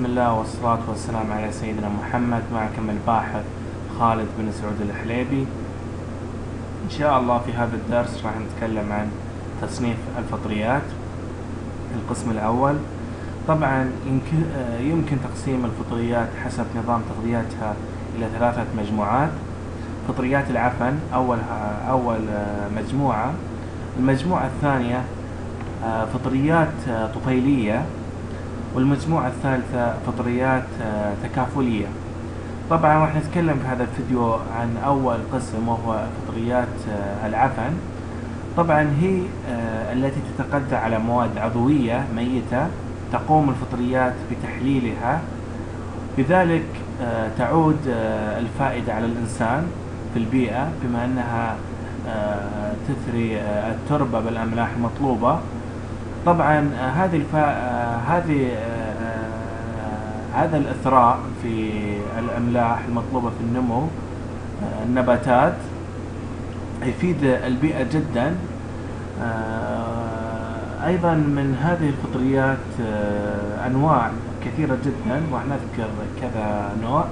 بسم الله والصلاة والسلام على سيدنا محمد معكم الباحث خالد بن سعود الحليبي. إن شاء الله في هذا الدرس راح نتكلم عن تصنيف الفطريات القسم الأول. طبعا يمكن, تقسيم الفطريات حسب نظام تغذيتها إلى ثلاثة مجموعات. فطريات العفن أول أول مجموعة. المجموعة الثانية فطريات طفيلية. والمجموعة الثالثة فطريات تكافلية. طبعا راح نتكلم في هذا الفيديو عن أول قسم وهو فطريات العفن. طبعا هي التي تتغذى على مواد عضوية ميتة تقوم الفطريات بتحليلها. بذلك تعود الفائدة على الإنسان في البيئة بما أنها تثري التربة بالأملاح المطلوبة. طبعا هذه الفا... هذه هذا الإثراء في الأملاح المطلوبة في النمو النباتات يفيد البيئة جدا. أيضا من هذه الفطريات أنواع كثيرة جدا وراح نذكر كذا نوع.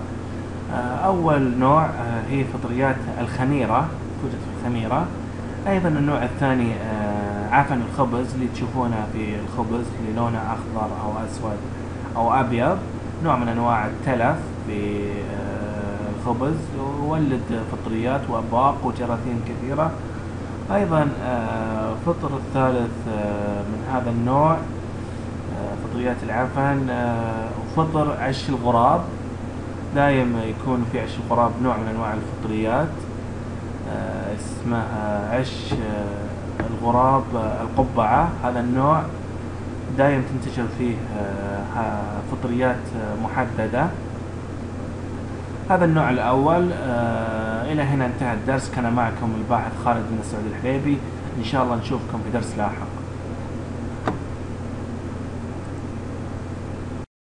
أول نوع هي فطريات الخميرة توجد في الخميرة. أيضا النوع الثاني عفن الخبز اللي تشوفونه في الخبز اللي لونه أخضر أو أسود أو أبيض. نوع من أنواع التلف في الخبز. يولد فطريات وأبواق وجراثيم كثيرة. أيضا فطر الثالث من هذا النوع فطريات العفن فطر عش الغراب. دائما يكون في عش الغراب نوع من أنواع الفطريات اسمها عش الغراب القبعة هذا النوع دائما تنتشر فيه فطريات محددة. هذا النوع الأول إلى هنا انتهى الدرس. كان معكم الباحث خالد بن سعود الحليبي إن شاء الله نشوفكم في درس لاحق.